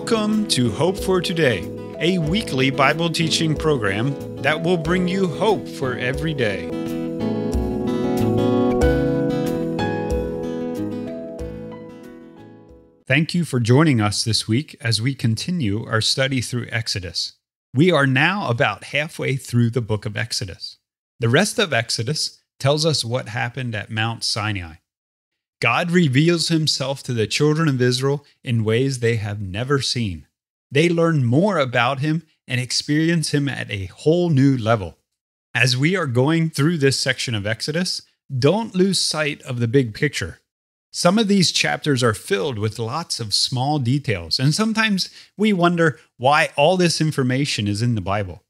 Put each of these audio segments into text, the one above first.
Welcome to Hope for Today, a weekly Bible teaching program that will bring you hope for every day. Thank you for joining us this week as we continue our study through Exodus. We are now about halfway through the book of Exodus. The rest of Exodus tells us what happened at Mount Sinai. God reveals himself to the children of Israel in ways they have never seen. They learn more about him and experience him at a whole new level. As we are going through this section of Exodus, don't lose sight of the big picture. Some of these chapters are filled with lots of small details, and sometimes we wonder why all this information is in the Bible.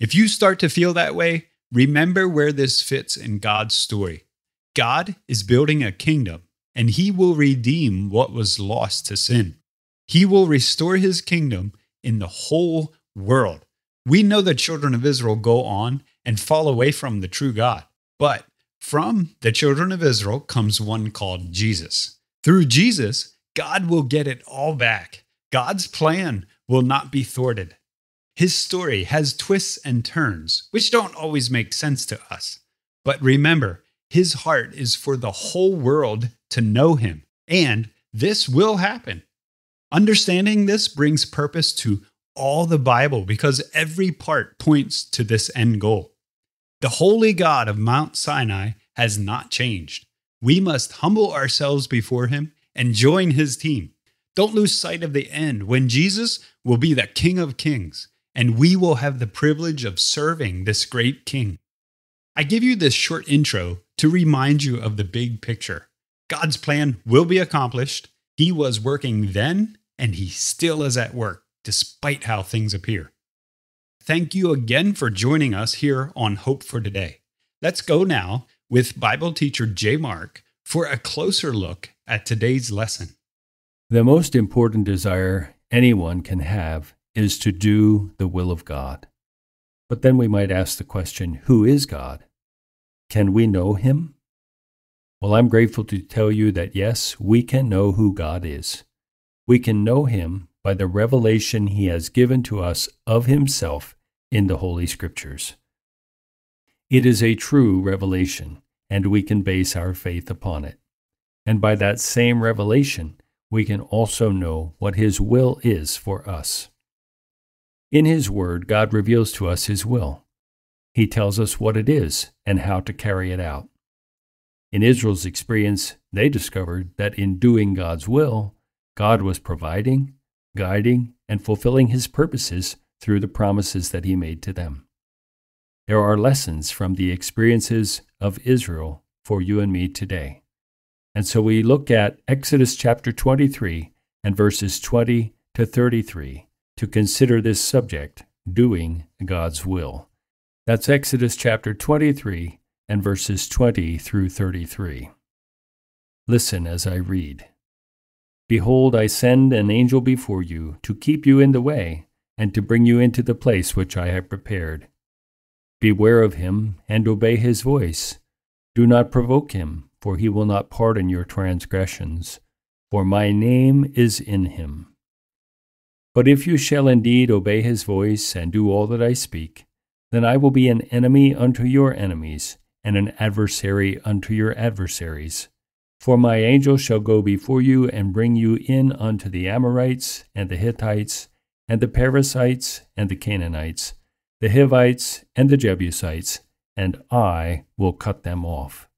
If you start to feel that way, remember where this fits in God's story. God is building a kingdom and he will redeem what was lost to sin. He will restore his kingdom in the whole world. We know the children of Israel go on and fall away from the true God, but from the children of Israel comes one called Jesus. Through Jesus, God will get it all back. God's plan will not be thwarted. His story has twists and turns, which don't always make sense to us. But remember, his heart is for the whole world to know him, and this will happen. Understanding this brings purpose to all the Bible because every part points to this end goal. The holy God of Mount Sinai has not changed. We must humble ourselves before him and join his team. Don't lose sight of the end when Jesus will be the King of Kings, and we will have the privilege of serving this great King. I give you this short intro to remind you of the big picture. God's plan will be accomplished. He was working then, and He still is at work, despite how things appear. Thank you again for joining us here on Hope for Today. Let's go now with Bible teacher J. Mark for a closer look at today's lesson. The most important desire anyone can have is to do the will of God. But then we might ask the question who is God? Can we know him? Well, I'm grateful to tell you that yes, we can know who God is. We can know him by the revelation he has given to us of himself in the Holy Scriptures. It is a true revelation, and we can base our faith upon it. And by that same revelation, we can also know what His will is for us. In His Word, God reveals to us His will. He tells us what it is and how to carry it out. In Israel's experience, they discovered that in doing God's will, God was providing, guiding, and fulfilling his purposes through the promises that he made to them. There are lessons from the experiences of Israel for you and me today. And so we look at Exodus chapter 23 and verses 20 to 33 to consider this subject, doing God's will. That's Exodus chapter 23 and verses 20 through 33. Listen as I read. Behold, I send an angel before you to keep you in the way and to bring you into the place which I have prepared. Beware of him and obey his voice. Do not provoke him, for he will not pardon your transgressions, for my name is in him. But if you shall indeed obey his voice and do all that I speak, then I will be an enemy unto your enemies, and an adversary unto your adversaries. For my angel shall go before you and bring you in unto the Amorites, and the Hittites, and the Perizzites, and the Canaanites, the Hivites, and the Jebusites, and I will cut them off.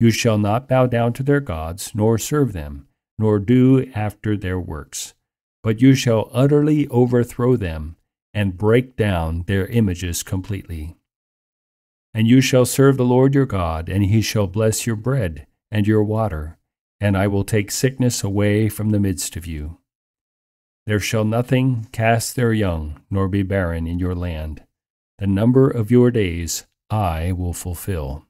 You shall not bow down to their gods, nor serve them, nor do after their works, but you shall utterly overthrow them and break down their images completely. And you shall serve the Lord your God, and he shall bless your bread and your water, and I will take sickness away from the midst of you. There shall nothing cast their young, nor be barren in your land. The number of your days I will fulfill.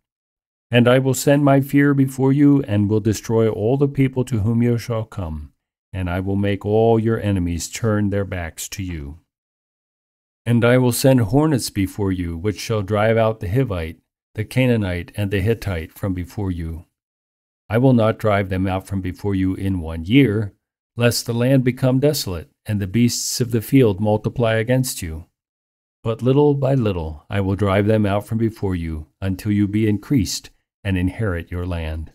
And I will send my fear before you, and will destroy all the people to whom you shall come, and I will make all your enemies turn their backs to you. And I will send hornets before you, which shall drive out the Hivite, the Canaanite, and the Hittite from before you. I will not drive them out from before you in one year, lest the land become desolate, and the beasts of the field multiply against you. But little by little I will drive them out from before you, until you be increased and inherit your land.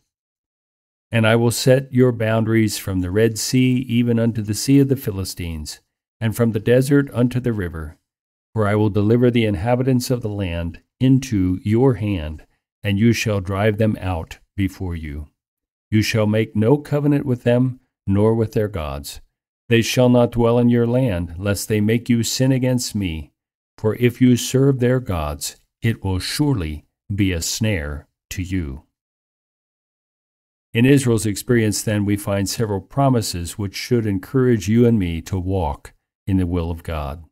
And I will set your boundaries from the Red Sea even unto the sea of the Philistines, and from the desert unto the river. For I will deliver the inhabitants of the land into your hand, and you shall drive them out before you. You shall make no covenant with them, nor with their gods. They shall not dwell in your land, lest they make you sin against me. For if you serve their gods, it will surely be a snare to you. In Israel's experience, then, we find several promises which should encourage you and me to walk in the will of God.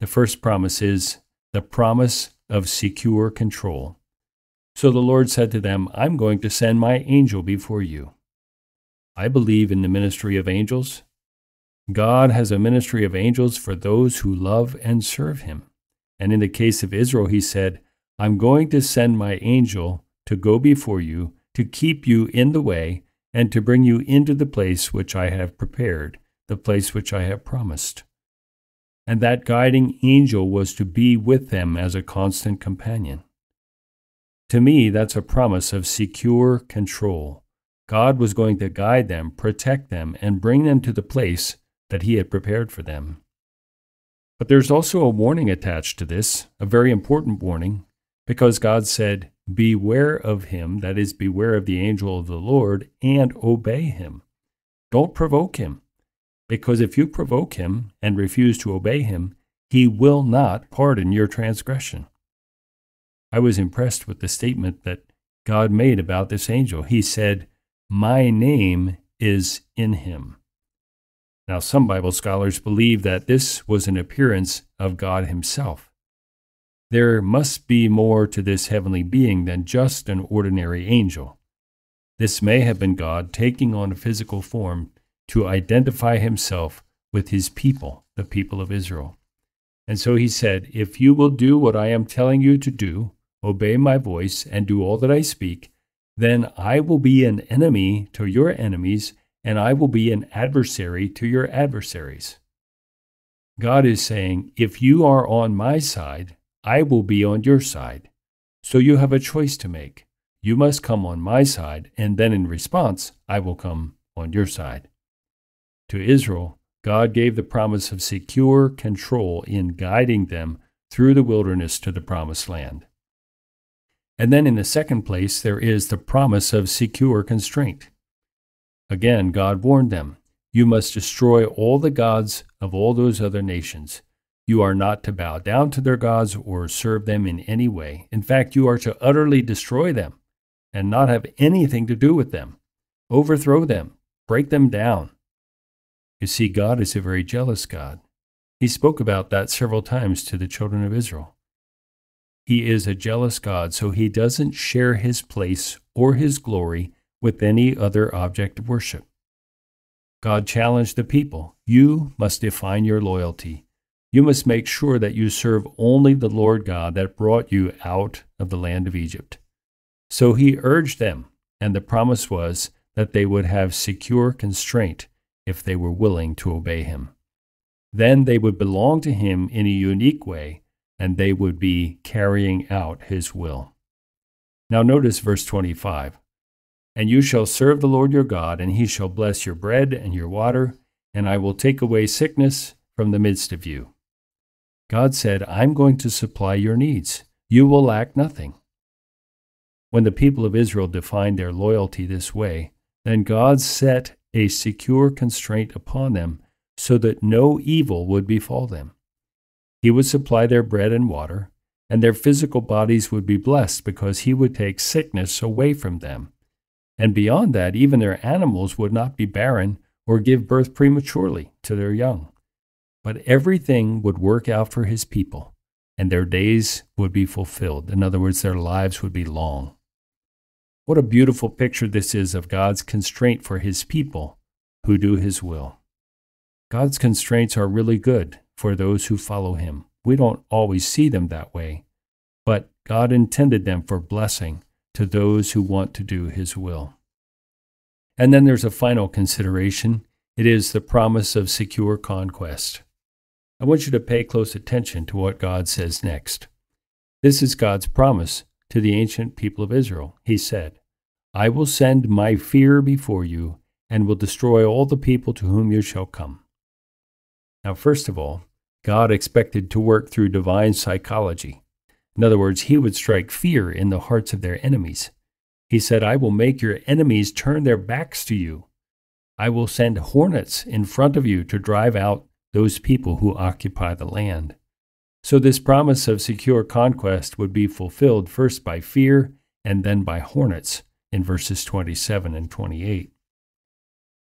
The first promise is the promise of secure control. So the Lord said to them, I'm going to send my angel before you. I believe in the ministry of angels. God has a ministry of angels for those who love and serve him. And in the case of Israel, he said, I'm going to send my angel to go before you, to keep you in the way, and to bring you into the place which I have prepared, the place which I have promised. And that guiding angel was to be with them as a constant companion. To me, that's a promise of secure control. God was going to guide them, protect them, and bring them to the place that He had prepared for them. But there's also a warning attached to this, a very important warning, because God said, Beware of him, that is, beware of the angel of the Lord, and obey him. Don't provoke him, because if you provoke him and refuse to obey him, he will not pardon your transgression. I was impressed with the statement that God made about this angel. He said, My name is in him. Now, some Bible scholars believe that this was an appearance of God Himself. There must be more to this heavenly being than just an ordinary angel. This may have been God taking on a physical form to identify Himself with His people, the people of Israel. And so He said, If you will do what I am telling you to do, obey my voice, and do all that I speak, then I will be an enemy to your enemies, and I will be an adversary to your adversaries. God is saying, If you are on my side, I will be on your side. So you have a choice to make. You must come on my side, and then in response, I will come on your side. To Israel, God gave the promise of secure control in guiding them through the wilderness to the promised land. And then in the second place, there is the promise of secure constraint. Again, God warned them You must destroy all the gods of all those other nations. You are not to bow down to their gods or serve them in any way. In fact, you are to utterly destroy them and not have anything to do with them. Overthrow them, break them down. You see, God is a very jealous God. He spoke about that several times to the children of Israel. He is a jealous God, so he doesn't share his place or his glory with any other object of worship. God challenged the people You must define your loyalty. You must make sure that you serve only the Lord God that brought you out of the land of Egypt. So he urged them, and the promise was that they would have secure constraint if they were willing to obey him. Then they would belong to him in a unique way and they would be carrying out his will. Now, notice verse 25 And you shall serve the Lord your God, and he shall bless your bread and your water, and I will take away sickness from the midst of you. God said, I'm going to supply your needs. You will lack nothing. When the people of Israel defined their loyalty this way, then God set a secure constraint upon them so that no evil would befall them. He would supply their bread and water, and their physical bodies would be blessed because he would take sickness away from them. And beyond that, even their animals would not be barren or give birth prematurely to their young. But everything would work out for his people, and their days would be fulfilled. In other words, their lives would be long. What a beautiful picture this is of God's constraint for his people who do his will. God's constraints are really good for those who follow him. We don't always see them that way, but God intended them for blessing to those who want to do his will. And then there's a final consideration. It is the promise of secure conquest. I want you to pay close attention to what God says next. This is God's promise to the ancient people of Israel. He said, I will send my fear before you and will destroy all the people to whom you shall come. Now, first of all, God expected to work through divine psychology. In other words, he would strike fear in the hearts of their enemies. He said, I will make your enemies turn their backs to you. I will send hornets in front of you to drive out those people who occupy the land. So, this promise of secure conquest would be fulfilled first by fear and then by hornets in verses 27 and 28.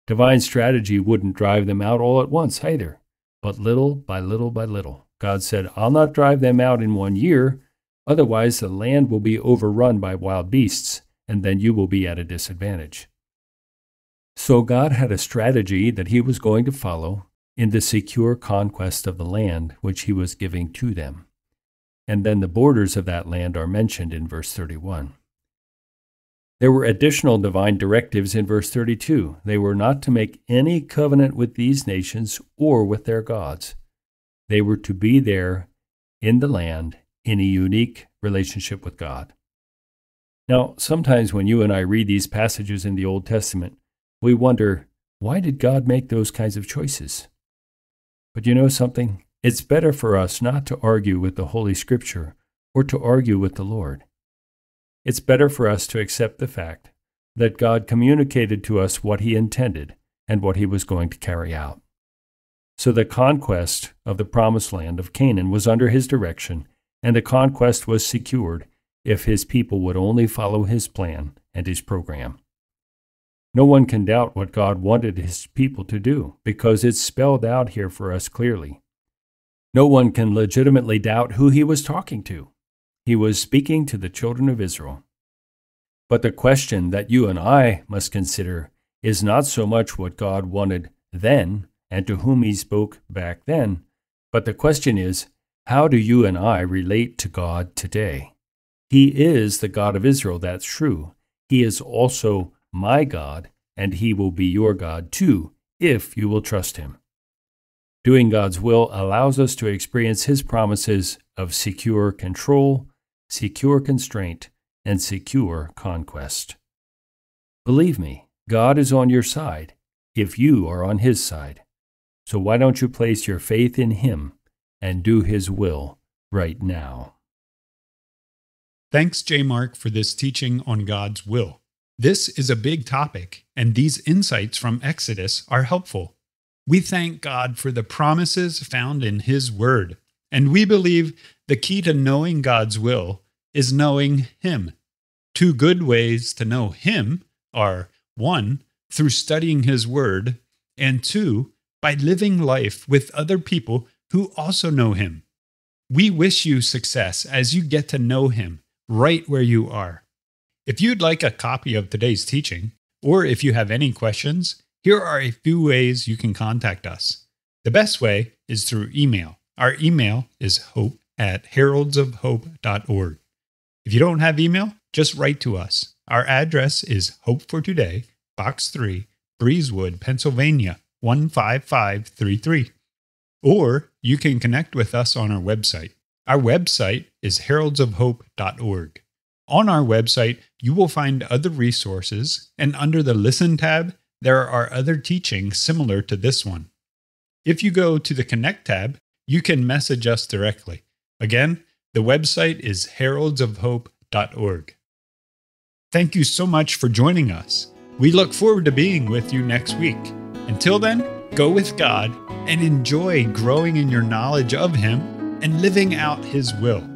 Divine strategy wouldn't drive them out all at once either, but little by little by little. God said, I'll not drive them out in one year, otherwise the land will be overrun by wild beasts, and then you will be at a disadvantage. So God had a strategy that he was going to follow in the secure conquest of the land which he was giving to them. And then the borders of that land are mentioned in verse 31. There were additional divine directives in verse 32. They were not to make any covenant with these nations or with their gods. They were to be there in the land in a unique relationship with God. Now, sometimes when you and I read these passages in the Old Testament, we wonder, why did God make those kinds of choices? But you know something? It's better for us not to argue with the Holy Scripture or to argue with the Lord. It's better for us to accept the fact that God communicated to us what He intended and what He was going to carry out. So the conquest of the promised land of Canaan was under His direction, and the conquest was secured if His people would only follow His plan and His program. No one can doubt what God wanted his people to do because it's spelled out here for us clearly. No one can legitimately doubt who he was talking to. He was speaking to the children of Israel. But the question that you and I must consider is not so much what God wanted then and to whom he spoke back then, but the question is, how do you and I relate to God today? He is the God of Israel, that's true. He is also my God, and he will be your God too, if you will trust him. Doing God's will allows us to experience his promises of secure control, secure constraint, and secure conquest. Believe me, God is on your side if you are on his side. So why don't you place your faith in him and do his will right now? Thanks, J. Mark, for this teaching on God's will. This is a big topic, and these insights from Exodus are helpful. We thank God for the promises found in His Word, and we believe the key to knowing God's will is knowing Him. Two good ways to know Him are one, through studying His Word, and two, by living life with other people who also know Him. We wish you success as you get to know Him right where you are. If you'd like a copy of today's teaching, or if you have any questions, here are a few ways you can contact us. The best way is through email. Our email is hope at heraldsofhope.org. If you don't have email, just write to us. Our address is Hope for Today, Box 3, Breezewood, Pennsylvania 15533. Or you can connect with us on our website. Our website is heraldsofhope.org. On our website, you will find other resources, and under the Listen tab, there are other teachings similar to this one. If you go to the Connect tab, you can message us directly. Again, the website is heraldsofhope.org. Thank you so much for joining us. We look forward to being with you next week. Until then, go with God and enjoy growing in your knowledge of Him and living out His will.